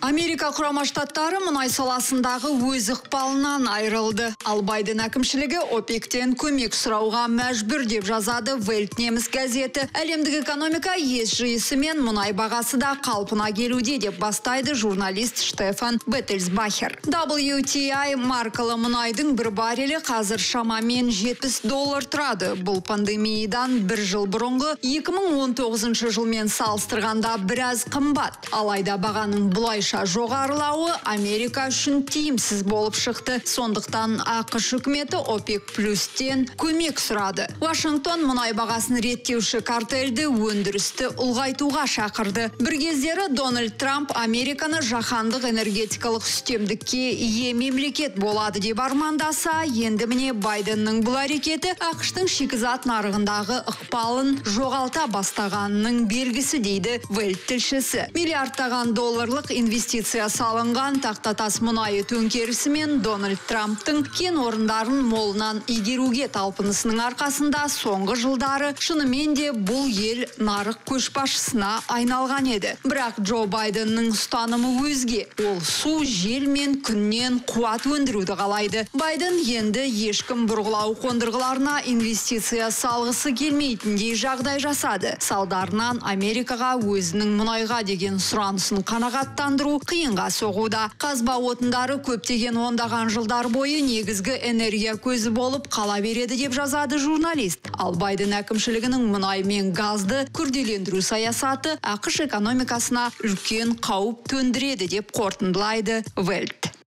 Америка құрама штаттары мұнай саласындағы өз ықпалынан айырылды. Ал Байден әкімшілігі ОПЕКтен көмек сұрауға мәжбүр деп жазады Вельт неміс газеті. Әлемдік экономика ес жиысы мен мұнай бағасы да қалпына келуде деп бастайды журналист Штефан Беттельсбахер. WTI маркалы мұнайдың бір барелі қазір шамамен 70 доллар тұрады. Бұл пандемиядан бір жыл бұрынғы 2019 жылмен салыстырғанда біраз қымбат. Алайда бағаның жоғарылауы Америка үшін тиімсіз болып шықты. Сондықтан ақш үкіметі ОПЕК плюстен көмек сұрады. Вашингтон мұнай бағасын реттеуші картельді өндірісті ұлғайтуға шақырды. Бір кездері Дональд Трамп Американы жаһандық энергетикалық үстемдікке ие мемлекет болады деп армандаса, енді міне Байденнің бұл әрекеті ақштың шикізат нарығындағы ықпалын жоғалта бастағанының белгісі дейді Вельт тілшісі. Миллиардтаған долларлық инвестиция салынған тақтатас мұнайы төңкерісімен Дональд Трамптың кен орындарын молынан игеруге талпынысының арқасында соңғы жылдары шынымен де бұл ел нарық көшбасшысына айналған еді. Бірақ Джо Байденнің ұстанымы өзге. Ол су, жел мен күннен қуат өндіруді қалайды. Байден енді ешкім бұрғылау қондырғыларына инвестиция салғысы келмейтіндей жағдай жасады. Салдарынан Америкаға өзінің мұнайға деген сұранысын қанағаттандыру қиынға соғуда. Қазба отындары көптеген ондаған жылдар бойы негізгі энергия көзі болып қала береді деп жазады журналист. Ал Байден әкімшілігінің мұнай мен газды күрделендіру саясаты ақш экономикасына үлкен қауіп төндіреді деп қорытындылайды Вельт.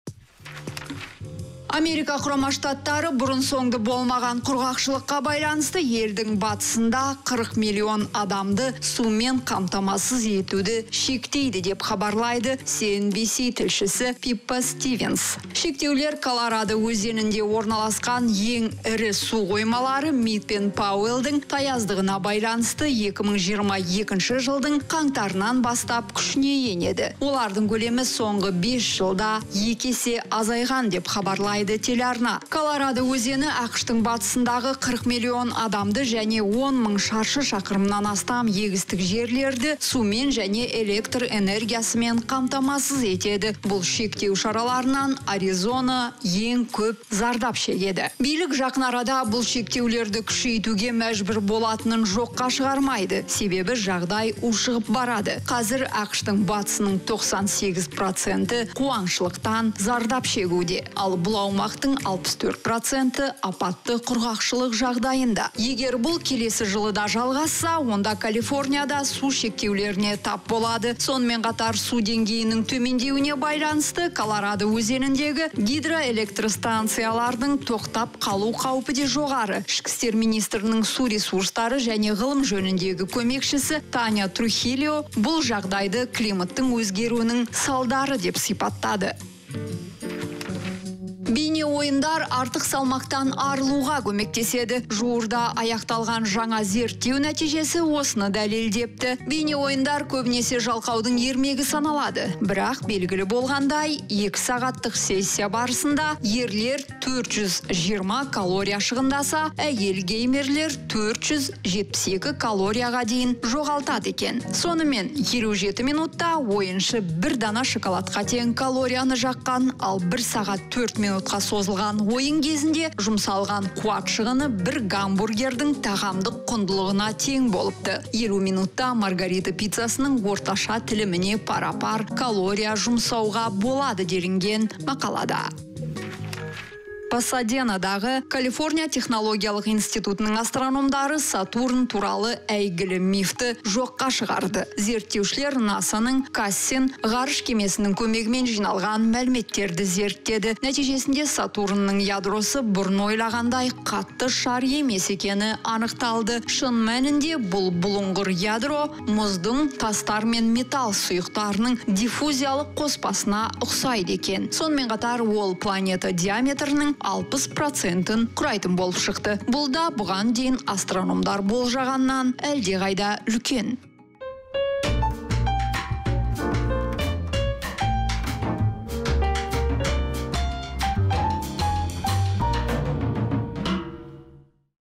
Америка құрама штаттары бұрын соңды болмаған құрғақшылыққа байланысты елдің батысында 40 миллион адамды сумен қамтамасыз етуді шектейді деп хабарлайды CNBC тілшісі Пиппа Стивенс. Шектеулер Колорадо өзенінде орналасқан ең ірі су қоймалары Мид пен Пауэлдің таяздығына байланысты 2022 жылдың қаңтарынан бастап күшіне енеді. Олардың көлемі соңғы 5 жылда екі есе азайған деп хабарлайды хабарлайды телеарна. Колорадо өзені ақштың батысындағы 40 миллион адамды және 10 мың шаршы шақырымнан астам егістік жерлерді сумен және электр энергиясымен қамтамасыз етеді. Бұл шектеу шараларынан Аризона ең көп зардап шегеді. Билік жақын арада бұл шектеулерді күшейтуге мәжбүр болатынын жоққа шығармайды. Себебі жағдай ушығып барады. Қазір ақштың батысының 98 проценті қуаңшылықтан зардап шегуде. Ал бұл аумақтың 64% апатты құрғақшылық жағдайында. Егер бұл келесі жылы да жалғасса, онда Калифорнияда су шектеулеріне тап болады. Сонымен қатар су деңгейінің төмендеуіне байланысты Колорадо өзеніндегі гидроэлектростанциялардың тоқтап қалу қаупі де жоғары. Ішкі істер министрінің су ресурстары және ғылым жөніндегі көмекшісі Таня Трухилио бұл жағдайды климаттың өзгеруінің салдары деп сипаттады бейне ойындар артық салмақтан арылуға көмектеседі. Жуырда аяқталған жаңа зерттеу нәтижесі осыны дәлелдепті. Бейне ойындар көбінесе жалқаудың ермегі саналады. Бірақ белгілі болғандай екі сағаттық сессия барысында ерлер 420 калория шығындаса әйел геймерлер 472 калорияға дейін жоғалтады екен. Сонымен 57 минутта ойыншы бір дана шоколадқа тең калорияны жаққан ал бір сағат 4 минут минутқа созылған ойын кезінде жұмсалған қуат шығыны бір гамбургердің тағамдық құндылығына тең болыпты. Елу минутта маргарита пиццасының орташа тіліміне пара пар калория жұмсауға болады делінген мақалада. Пасаденадағы калифорния технологиялық институтының астрономдары сатурн туралы әйгілі мифті жоққа шығарды. Зерттеушілер насаның кассен ғарыш кемесінің көмегімен жиналған мәліметтерді зерттеді. Нәтижесінде сатурнның ядросы бұрын ойлағандай қатты шар емес екені анықталды. Шын мәнінде бұл бұлыңғыр ядро мұздың тастар мен металл сұйықтарының диффузиялық қоспасына ұқсайды екен. Сонымен қатар ол планета диаметрінің 60 процентін құрайтын болып шықты. Бұл да бұған дейін астрономдар болжағаннан әлдеқайда үлкен.